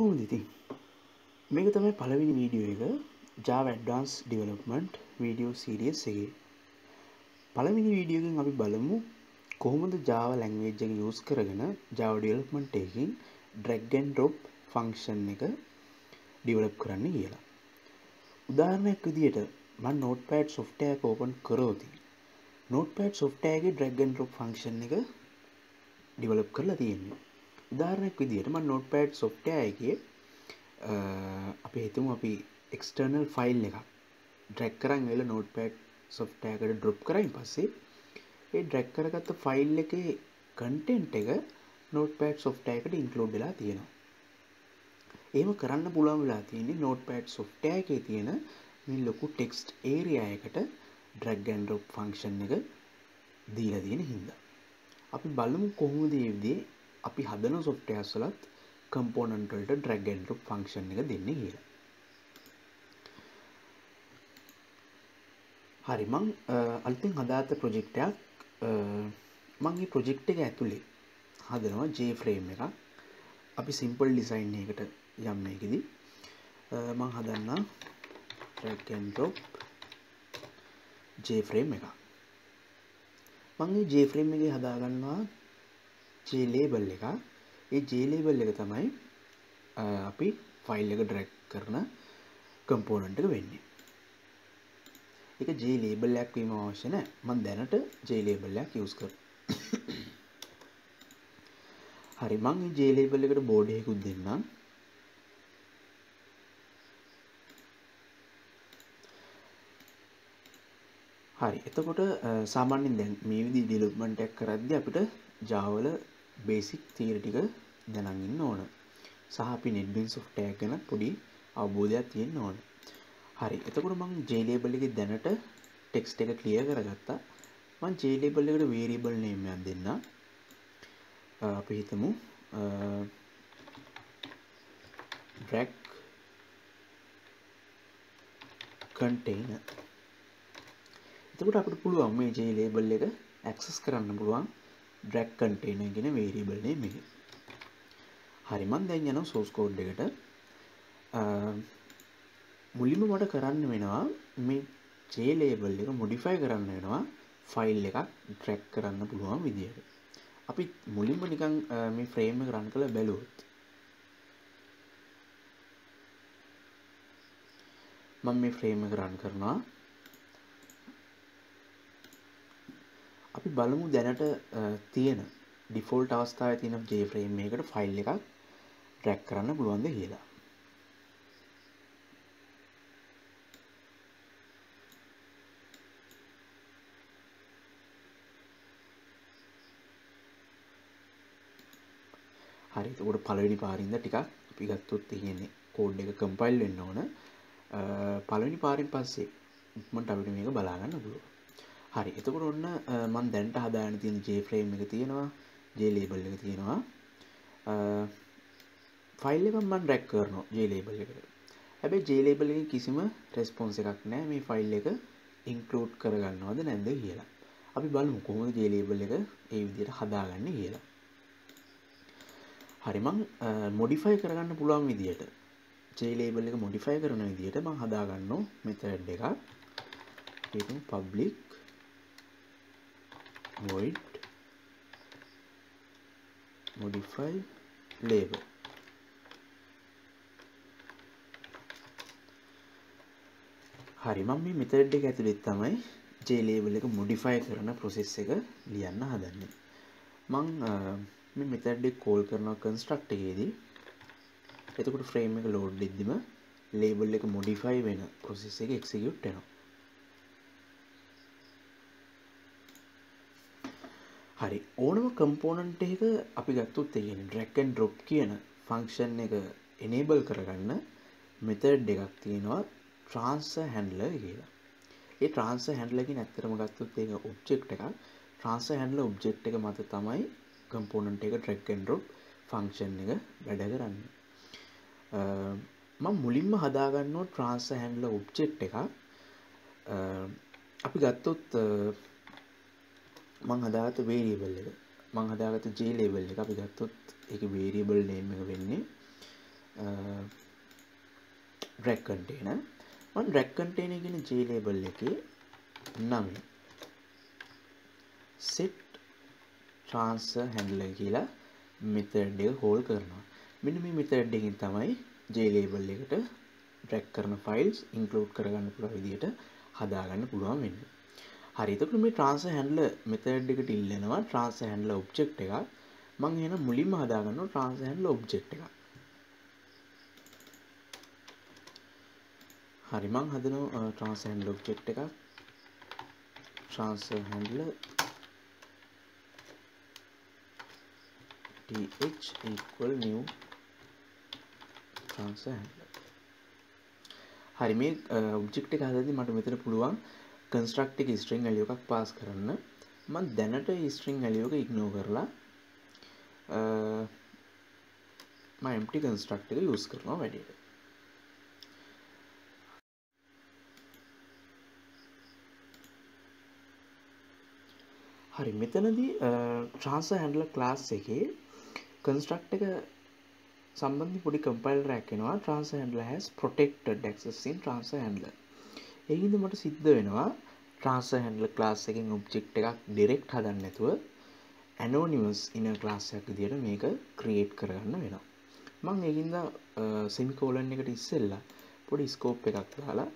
කොහොමද ඉතින්? මේක තමයි පළවෙනි වීඩියෝ එක Java Advanced Development video series එකේ. පළවෙනි වීඩියෝ එකෙන් අපි බලමු කොහොමද Java language එක use කරගෙන Java development එකකින් drag and drop function එක develop කරන්න කියලා. උදාහරණයක් විදිහට මම notepad software එක open කරොත් notepad software එකේ drag and drop function එක develop කරලා තියෙන්නේ. උදාහරණයක් විදිහට මම notepad software එකේ අපි හිතමු අපි එක්ස්ටර්නල් ෆයිල් එකක් ඩ්‍රැක් කරන් වෙල නෝට්පඩ් සොෆ්ටයකට ඩ්‍රොප් කරයින් පස්සේ ඒ ඩ්‍රැක් කරගත්ත ෆයිල් එකේ කන්ටෙන්ට් එක නෝට්පඩ් සොෆ්ටයකට ඉන්කලෝඩ් වෙලා තියෙනවා. ඒම කරන්න පුළුවන් වෙලා තියෙන්නේ නෝට්පඩ් සොෆ්ටය එකේ තියෙන මේ ලොකු ටෙක්ස්ට් ඒරියායකට ඩ්‍රැග්ගන් ඩොප් ෆංක්ෂන් එක දීලා තියෙන හින්දා. අපි බලමු කොහොමද ඒ විදිහේ අපි හදන සොෆ්ට්වෙයාර්ස් වලත් කම්පෝනන්ට් වලට ඩ්‍රැග් ඇන්ඩ් ඩ්‍රොප් ෆන්ක්ෂන් එක දෙන්නේ කියලා. හරි මං අලුතෙන් හදාගත්ත ප්‍රොජෙක්ට් එකක් මං මේ ප්‍රොජෙක්ට් එක ඇතුලේ හදනවා J-frame එකක්. අපි සිම්පල් ඩිසයින් එකකට යන්න එකේදී මං හදන්නා drag and drop J-frame එකක්. මං මේ J-frame එකේ හදාගන්නවා J label එකක්. ඒ J label එක තමයි අපි ෆයිල් එක ඩ්‍රැග් කරන කම්පෝනන්ට් එක වෙන්නේ. ඒක J label එකක් වීම අවශ්‍ය නැහැ. මම දැනට J label එකක් යූස් කරනවා. හරි මම මේ J label එකට බෝඩ් එකකුත් දෙන්නම්. හරි එතකොට සාමාන්‍යයෙන් දැන් මේ විදිහේ ඩෙවලොප්මන්ට් එකක් කරද්දී අපිට Java වල බේසික් තියරි ටික දැනන් ඉන්න ඕන. සහ අපි NetBeans software ගැන පොඩි අවබෝධයක් තියෙන්න ඕන. හරි. එතකොට මම JLabel එකේ දැනට text එක clear කරගත්තා. මම JLabel එකට variable name එකක් දෙන්න. අපි හිතමු drag container. එතකොට අපිට පුළුවන් මේ JLabel එක access කරන්න පුළුවන් drag container කියන variable name එක. හරි මම දැන් යනවා source code එකට. මුලින්ම මට කරන්න වෙනවා මේ J label එක modify කරන්න වෙනවා file එකක් drag කරන්න පුළුවන් විදියට. අපි මුලින්ම නිකන් මේ frame එක run කරලා බැලුවොත් මම මේ frame එක run කරනවා අපි බලමු දැනට තියෙන ඩිෆෝල්ට් අවස්ථාවේ තියෙන J-frame එකකට ෆයිල් එකක් ට්‍රැක් කරන්න පුළුවන්ද කියලා. හරි එතකොට පළවෙනි පාරින්ද ටිකක් අපි ගත්තොත් තියෙන්නේ කෝඩ් එක කම්පයිල් වෙන්න ඕන. පළවෙනි පාරින් පස්සේ ඉක්මනට අපිට මේක බලා ගන්න පුළුවන්. හරි. එතකොට ඔන්න මම දැනට හදාගෙන තියෙන J-frame එක තියෙනවා. J label එක තියෙනවා. ෆයිල් එක මම ඩ්‍රැග් කරනවා J label එකට. හැබැයි J label එකේ කිසිම රෙස්පොන්ස් එකක් නැහැ. මේ ෆයිල් එක ඉන්ක්ලූඩ් කරගන්නවද නැද්ද කියලා. අපි බලමු කොහොමද J label එක ඒ විදිහට හදාගන්නේ කියලා. හරි මං මොඩිෆයි කරගන්න පුළුවන් විදිහට. J label එක මොඩිෆයි කරන විදිහට මං හදාගන්නවා මෙතඩ් එකක්. ඒක public void modify. Label. හරි මම මේ මෙතඩ් එක ඇතුළේ තමයි J label එක modify කරන process එක ලියන්න හදන්නේ. මං මේ මෙතඩ් එක call කරනවා construct එකේදී. එතකොට frame එක load දෙද්දිම label එක modify වෙන process එක execute වෙනවා. හරි ඕනම කම්පෝනන්ට් එක අපි ගත්තොත් ඒ කියන්නේ drag and drop කියන ෆන්ක්ෂන් එක enable කරගන්න මෙතඩ් එකක් තියෙනවා transfer handler කියලා. ඒ transfer handler කියන ඇත්තටම ගත්තොත් ඒක object එකක්. transfer handler object එක මත තමයි කම්පෝනන්ට් එක drag and drop ෆන්ක්ෂන් එක වැඩ කරන්නේ. මම මුලින්ම හදාගන්නවා transfer handler object එකක්. අපි ගත්තොත් මං හදාගත්ත වේරියබල් එක මං හදාගත්ත J label එක අපි ගත්තොත් ඒකේ වේරියබල් නේම් එක වෙන්නේ ඩ්‍රැක් කන්ටේන මන් ඩ්‍රැක් කන්ටේන ගෙන ජේලේබල් එක නම සෙට් ට්‍රාන්ස හැන්ඩල කියලා මෙතඩ්ඩ හෝල් කරනවා. මෙන්න මේ මෙතඩ්ඩකින් තමයි ජේලේබල් එකට ඩ්‍රැක් කරන ෆයිල්ස් ඉන්කලෝඩ් කරගන්න පුළුව විදියට හදාගන්න පුළුවන් වෙන්න. හරිතකට මේ ට්‍රන්ස හැන්ඩල මෙතඩ් එකට ඉල්ලෙනවා. ට්‍රන්ස හැන්ඩල ඔබ්ජෙක්් එක මං එන මුලින්ම හදාගන්න ට්‍රන්ස හැන්ඩල ඔබ්ජෙක්් එක හරිමං හදන ට්‍රන්ස හැන්ඩල ඔබ්ජෙක්් එක transfer handler th equal new transfer handler. හරි මේ ඔබ්ජෙක්ට් එක හදද්දි මට මෙතන පුළුවන් කන්ස්ට්‍රක්ට් එක ස්ට්‍රින්ග් වැලියු එකක් පාස් කරන්න. මම දැනට ස්ට්‍රින්ග් වැලියු එක ඉග්නෝර් කරලා මම empty construct එක යූස් කරනවා වැඩියට හරි මෙතනදී ට්‍රාන්ස්ෆර් හැන්ඩලර් ක්ලාස් එකේ කන්ස්ට්‍රක්ට් එක සම්බන්ධ පොඩි කම්පයිල් රැක්ෙනවා ට්‍රන්ස් හැන්ඩල හැස් ප්‍රොටෙක්ටඩ් ක්සින් ට්‍රන්ස හැන්ඩල ඒහිද මට සිද්ධ වෙනවා ට්‍රන්ස හැන්ඩල ක්ලාස් එකින් ඔබ්ජෙක්් එකක් ඩිරෙක්් හදන්න නැතුව ඇනෝනිවස් ඉන ක්ලාස්සයක් දියට මේක ක්‍රියේට් කරගන්න වෙනවා. මං ඒකින්ද සෙමිකෝලන් එකට ඉස්සෙල්ලා පොඩි ස්කෝප් එකක් දාලා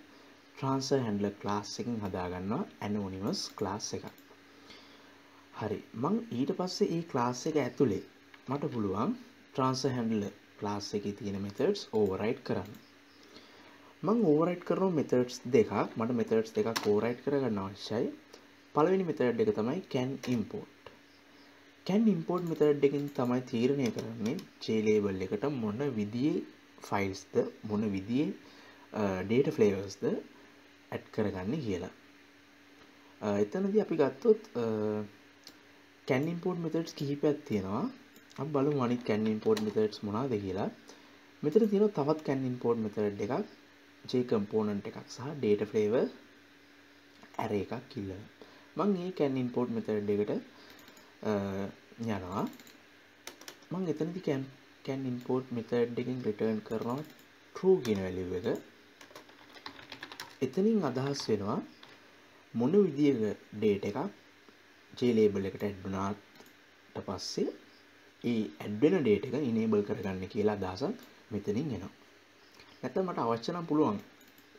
ට්‍රන්ස හැන්ඩල ක්ලාස් එකින් හදාගන්නවා ඇනෝනිවස් ක්ලාස් එකක්. හරි මං ඊට පස්සේ ඒ ක්ලාස් එක ඇතුළේ මට පුළුවන් ට්‍රන්ස හැන්ඩල ක්ලාස් එක තියෙන මෙතඩ්ස් ඕවරයිට් කරන්න. මං ඕවරයිට් කරන මෙතඩ්ස් දෙකක්. මට මෙතඩ්ස් දෙකක් ඕරයිට් කරගන්න අවශ්‍යයි. පළවෙනි මෙතඩ් එක තමයි can import can import method එකින් තමයි තීරණය කරන්නේ ජේලේබල් එකට මොන විදියේ ෆයිල්ස්ද මොන විදියේ ඩේට ෆ්ලේවර්ස්ද ඇඩ් කරගන්න කියලා. එතනදී අපි ගත්තොත් කැන් ඉම්පෝට් මෙතඩ්ස් කිහිපයක් තියෙනවා. අප බලු මනිත් කැන් ඉම්පෝර්ට් මෙතඩ්ස් මොනාද කියලා. මෙතර තියෙන තවත් කැන් ඉම්පෝර්ට් මෙතඩ් එකක්. ජේ කම්පෝනන්ට් එකක් සහ ඩේට ෆ්ලේව ඇර එකක් කිල්ල මං ඒ කැන් ඉම්පෝර්ට් මෙතඩ් එකට යනවා. මං එතනති කැම් කැන් ඉම්පෝර්ට් මෙතඩ් එකින් රිටර්න් කරනවා ට්‍රූ ගෙන වැලිව එක. එතනින් අදහස් වෙනවා මොන විදික ඩේට එකක් ජේලේබල් එකට ඇඩ්ඩුනාට පස්සේ ඒ ඇඩ්වෙන ඩේට එක ඉනේබල් කරගන්න කියලා අදහසක් මෙතනින් එනවා. නැත මට අවශ්‍යනම් පුළුවන්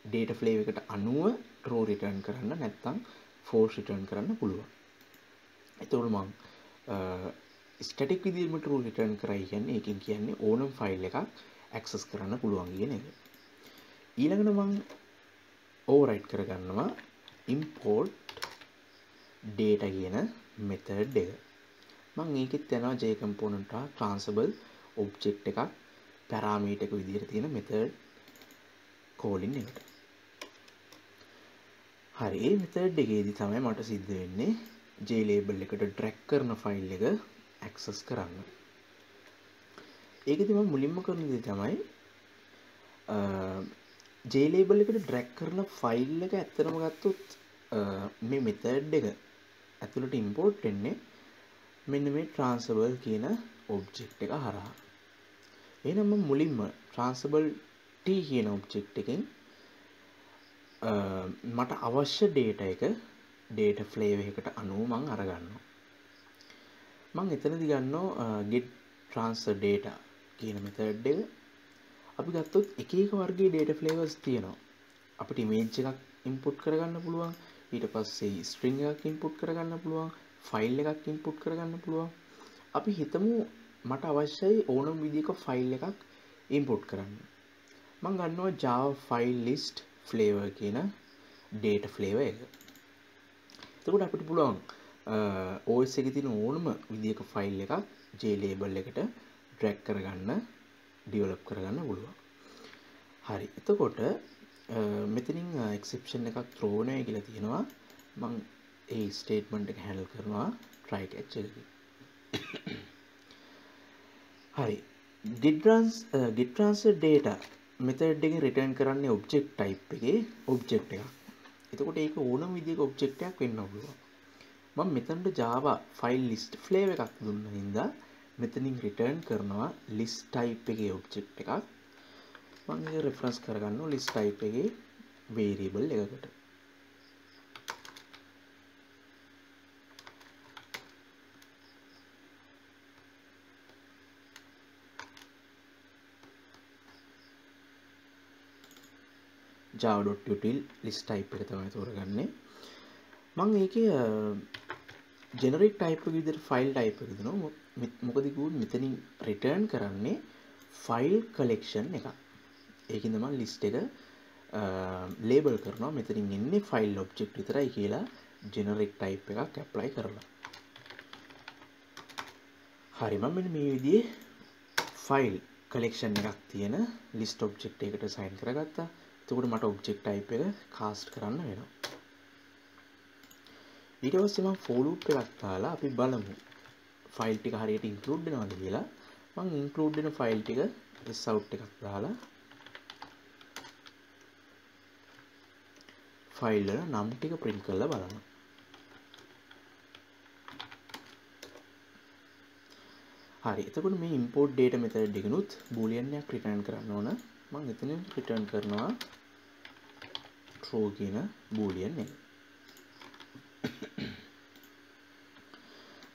ඩේට ෆ්ලේව එකට අනුව ට්‍රෝ රිටර්න් කරන්න නැත්තම් ෆෝස් රිටර්න් කරන්න පුළුවන්. එතවල මං ස්ටටික් විදිීම ටරූ රිටර්න් කරයි කියන්නේ එකින් කියන්නේ ඕනම් ෆයිල් එකක් ඇක්සස් කරන්න පුළුවන් කියන එක. ඊළඟට මං ඕරයිට් කරගන්නවා ඉම්පෝර්ට් ඩේට කියන මෙතඩ් එක. මං ඒකෙත් යනවා J component හා transable object එකක් පැරාමීටර් එක විදිහට තියෙන method calling එකට. හරි මේ method එකේදී තමයි මට සිද්ධ වෙන්නේ J label එකට drag කරන file එක access කරන්න. ඒකෙදි මම මුලින්ම කරන දේ තමයි J label එකට drag කරන file එක ඇත්තටම ගත්තොත් මේ method එක ඇතුළට import වෙන්නේ මෙන්න මේ ට්‍රාන්සබල් කියන ඔබ්ජෙක්් එක හරහා එනම මුලින්ම ට්‍රාන්සබල් T කියන ඔබ්ජෙක්් එකෙන් මට අවශ්‍ය ඩේට එක ඩේට ෆ්ලේව එකට අනුව මං අරගන්න මං එතනදි ගන්න ගෙට් ට්‍රන්ස ඩේට කියන මෙතඩ් එක. අපි ගත්තොත් එක එක වර්ගේ ඩේට ෆ්ලේවස් තියෙනවා. අපිට මේජ් එකක් ඉම්පුට් කරගන්න පුළුවන් ඊට පස්සේ ස්ට්‍රිං එකක් ඉම්පුට් කරගන්න පුළුවන් ෆයිල් එකක් ඉන්පුට් කරගන්න පුළුවන්. අපි හිතමු මට අවශ්‍යයි ඕනම් විදික ෆයිල් එකක් ඉම්පුට් කරන්න. මං ගන්නවා ජාව ෆයිල් ලිස්ට් ෆ්ලේව කියන ඩේට ෆ්ලේව එක. තකට අපිට පුළුවන් ඕස් එක තින ඕනම විදික ෆයිල් එකක් ජේලේබල් එකට ඩ්‍රැක් කරගන්න ඩියවලප් කරගන්න පුළුවන්. හරි. එතකොට මෙතනින් එක්සප්ෂන් එකක් ත්‍රෝණය කියලා තියෙනවා. මං ඒ ස්ටේට්මන්ට් එක හැල් කරනවා ට්‍රයි කැච්චලකි හරි. ඩිඩරන්ස් ගිට්‍රන්ස ඩේට මෙතඩ් එක රිටර්න් කරන්නේ ඔබ්ජෙක්් ටයිප් එකේ ඔබ්ජෙක්් එක එතකොට ඒක ඕනම් විදික ඔබ්ජෙක්ටයක් වෙන්න පුළුවන් මම මෙතන්ට ජාව ෆයිල් ලිස්ට් ෆ්ලේව එකක් දුන්න හින්දා මෙතනින් රිටර්න් කරනවා ලිස් ටයිප් එකේ ඔබ්ජෙක්් එකක්. මම ඒක රෙෆරන්ස් කරගන්න ලිස්ට් ටයිප් එකේ වේරියබල් එකකට. java.util list type එක තමයි තෝරගන්නේ. මං ඒකේ ජෙනරික් ටයිප් එක විදිහට ෆයිල් ටයිප් එක දෙනවා. මොකද කිව්වොත් මෙතනින් රිටර්න් කරන්නේ ෆයිල් කලෙක්ෂන් එකක්. ඒකින්ද මම ලිස්ට් එක ලේබල් කරනවා. මෙතනින් එන්නේ ෆයිල් ඔබ්ජෙක්ට් විතරයි කියලා ජෙනරික් ටයිප් එකක් ඇප්ලයි කරලා. හරි මම මෙන්න මේ විදිහේ ෆයිල් කලෙක්ෂන් එකක් තියෙන ලිස්ට් ඔබ්ජෙක්ට් එකකට සයින් කරගත්තා. එතකොට මට ඔබ්ජෙක්ට් ටයිප් එක කාස්ට් කරන්න වෙනවා. ඊට පස්සේ මම for loop එකක් දාලා අපි බලමු. ෆයිල් ටික හරියට ඉන්ක්ලූඩ් වෙනවද කියලා. මම ඉන්ක්ලූඩ් වෙන ෆයිල් ටික sout එකක් දාලා ෆයිල් වල නම් ටික print කරලා බලනවා හරි. එතකොට මේ import data method එකනොත් boolean එකක් return කරන්න ඕන. මම එතනින් return කරනවා. True කියන boolean එක.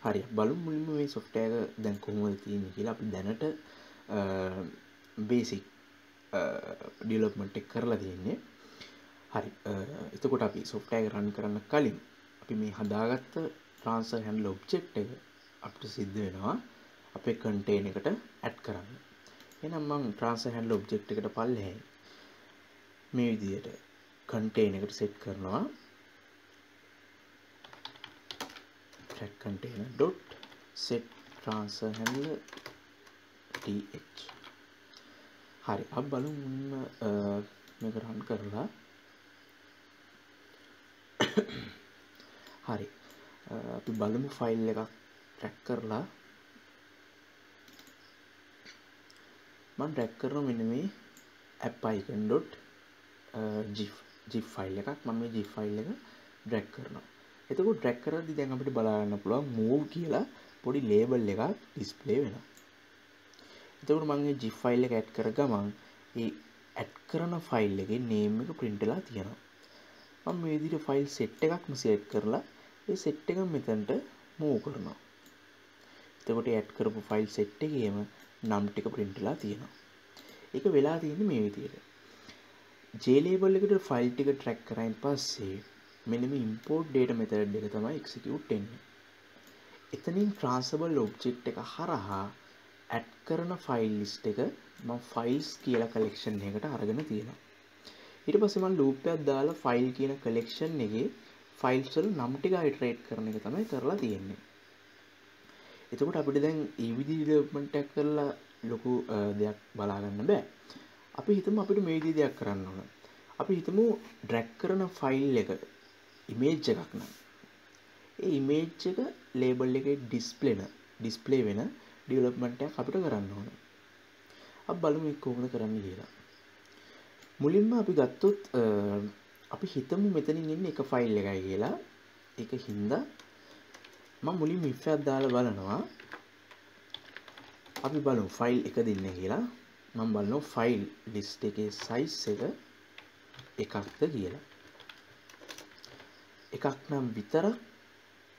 හරි බලු මුලින්ම මේ සොෆ්ටයක දැන් කොහොමද තියෙන්නේ කියලා. අපි දැනට බේසික් ඩිලොප්මන්ට් එක කරලා තියෙන්නේ. හරි එතකොට අපි සොෆ්ටයක රන් කරන්න කලින් අපි මේ හදාගත්ත ට්‍රාන්ස්ෆර් හැන්ඩල් ඔබ්ජෙක්ට් එක අපිට සිද්ධ වෙනවා. අපේ කන්ටේන එකට ඇඩ් කරන්න. එහෙනම් මම ට්‍රාන්ස්ෆර් හැන්ඩල් ඔබ්ජෙක්ට් එකට පල්ලෙහායි මේ විදිහට කන්ටේන එකට සෙට් කරනවා. track container dot set transfer handler th. හරි අප බලමු මුලින්ම මේක රන් කරලා. හරි අපි බලමු ෆයිල් එකක් ට්‍රැක් කරලා. මම ට්‍රැක් කරන මෙන්න මේ app icon.gif uh, gif file එකක් මම මේ gif ෆයිල් එක ඩ්‍රැග් කරනවා එතකොට ඩ්‍රැග් කරද්දි දැන් අපිට බලන්න පුළුවන් move කියලා පොඩි ලේබල් එකක් ඩිස්ප්ලේ වෙනවා. එතකොට මම මේ GIF ෆයිල් එක ඇඩ් කර ගමන් ඒ ඇඩ් කරන ෆයිල් එකේ name එක print වෙලා තියෙනවා. මම මේ විදිහට ෆයිල් set එකක්ම select කරලා ඒ set එක මෙතනට move කරනවා. එතකොට ඇඩ් කරපු ෆයිල් set එකේම නම් ටික print වෙලා තියෙනවා. ඒක වෙලා තියෙන්නේ මේ විදිහට. JLabel එකට ෆයිල් ටික track කරායින් පස්සේ මෙන්න මේ import data method එක තමයි execute වෙන්නේ. එතනින් transferable object එක හරහා add කරන file list එක මම files කියලා collection එකකට අරගෙන තියෙනවා. ඊට පස්සේ මම loop එකක් දාලා file කියන collection එකේ files වල නම් ටික iterate කරන එක තමයි කරලා තියෙන්නේ. එතකොට අපිට දැන් ඒ විදිහේ development එකක් කරලා ලොකු දෙයක් බලා ගන්න බෑ. අපි හිතමු අපිට මේ විදිහේ දෙයක් කරන්න ඕන. අපි හිතමු drag කරන file එක ඉමේජ් එකක් නම් ඒ ඉමේජ් එක ලේබල් එකේ ඩිස්ප්ලේන ඩිස්ප්ලේ වෙන ඩිවලොප්මන්ට් එකක් අපිට කරන්න ඕන. අපි බලමු ඒක කොහොමද කරන්න කියලා. මුලින්ම අපි ගත්තොත් අපි හිතමු මෙතනින් ඉන්නේ එක ෆයිල් එකයි කියලා. ඒක හින්දා මම මුලින්ම if එකක් දාලා බලනවා. අපි බලමු ෆයිල් එක දෙන්න කියලා. මම බලනවා ෆයිල් ලිස්ට් එකේ size එක එකක්ද කියලා. එකක් නම් විතරක්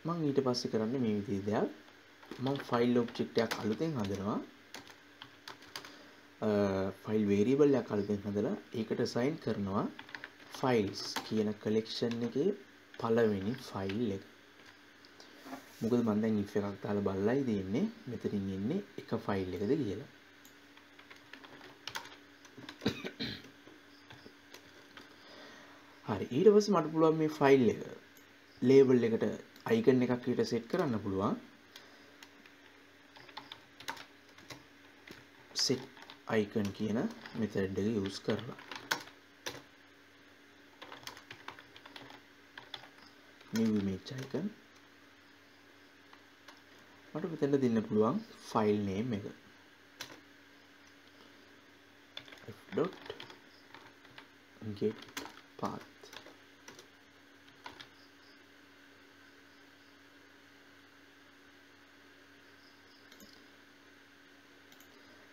මං ඊට පස්සේ කරන්න මේ විදිහේ දෙයක් මම ෆයිල් ඔබ්ජෙක්ට් එකක් අලුතෙන් හදනවා ෆයිල් වේරියබල් එකක් අලුතෙන් හදලා ඒකට සයින් කරනවා ෆයිල්ස් කියන කලෙක්ෂන් එකේ පළවෙනි ෆයිල් එක මොකද මම දැන් if එකක් දාලා බලලායි දෙන්නේ මෙතනින් එන්නේ එක ෆයිල් එකද කියලා. හරි ඊට පස්සේ මට පුළුවන් මේ ෆයිල් එක ලේබල් එකට අයිකන් එකක් ඊට සෙට් කරන්න පුළුවන්. set icon කියන මෙතඩ් එක යූස් කරලා. new image icon. මට මෙතන දෙන්න පුළුවන් file name එක. f.get path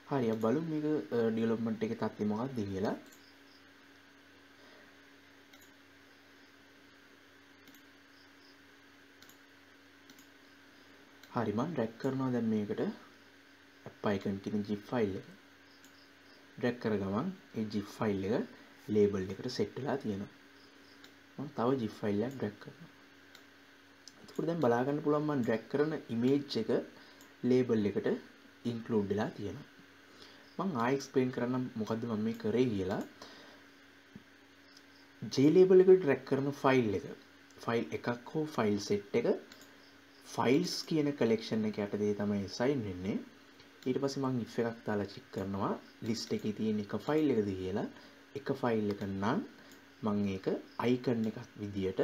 හරි බලු මේක ඩියලොප්මන්ට් එක තත්ත්වය මොකක්ද කියලා. හරි මම ඩ්‍රැග් කරනවා දැන් මේකට. ඇප් අයිකන් කියන zip ෆයිල් එක. ඩ්‍රැග් කර ගමන් ඒ zip ෆයිල් එක ලේබල් එකට සෙට් වෙලා තියෙනවා. මම තව zip ෆයිල් එකක් ඩ්‍රැග් කරනවා. එතකොට දැන් බලා ගන්න පුළුවන් මම ඩ්‍රැග් කරන ඉමේජ් එක ලේබල් එකට ඉන්ක්ලූඩ් වෙලා තියෙනවා. මම ආයෙ එක්ස්ප්ලেইন කරන්නම් මොකද්ද මම මේ කරේ කියලා. JLabel එකට ඩ්‍රැග් කරන ෆයිල් එක. ෆයිල් එකක් හෝ ෆයිල් සෙට් එක ෆයිල්ස් කියන කලෙක්ෂන් එක යටතේ තමයි සයින් වෙන්නේ. ඊට පස්සේ මම if එකක් දාලා චෙක් කරනවා. ලිස්ට් එකේ තියෙන එක ෆයිල් එකද කියලා. එක ෆයිල් එක නම් මම ඒක අයිකන් එකක් විදියට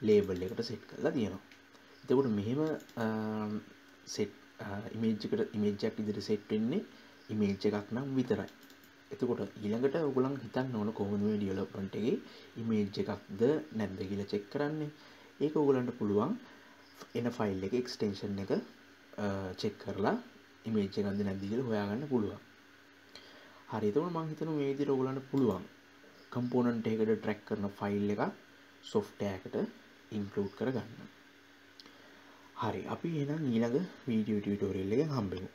ලේබල් එකට සෙට් කරලා තියෙනවා. එතකොට මෙහෙම සෙට් ඉමේජ් එකට ඉමේජ් එකක් විදිහට සෙට් වෙන්නේ ඉමේජ් එකක් නම් විතරයි. එතකොට ඊළඟට ඔයගොල්ලන් හිතන්න ඕන කොහොමද මේ ඩෙවලොප්මන්ට් එකේ ඉමේජ් එකක්ද නැද්ද කියලා චෙක් කරන්නේ. ඒක ඔයගොල්ලන්ට පුළුවන් එන ෆයිල් එක එක්ස්ටෙන්ෂන් එක චෙක් කරලා ඉමේජ් එකක්ද නැද්ද කියලා හොයාගන්න පුළුවන්. හරි එතකොට මම හිතනවා මේ විදිහට ඔයගොල්ලන්ට පුළුවන් කම්පෝනන්ට් එකකට ට්‍රැක් කරන ෆයිල් එකක් software එකට include කරගන්න. හරි අපි එහෙනම් ඊළඟ වීඩියෝ ටියුටෝරියල් එකෙන් හම්බෙමු.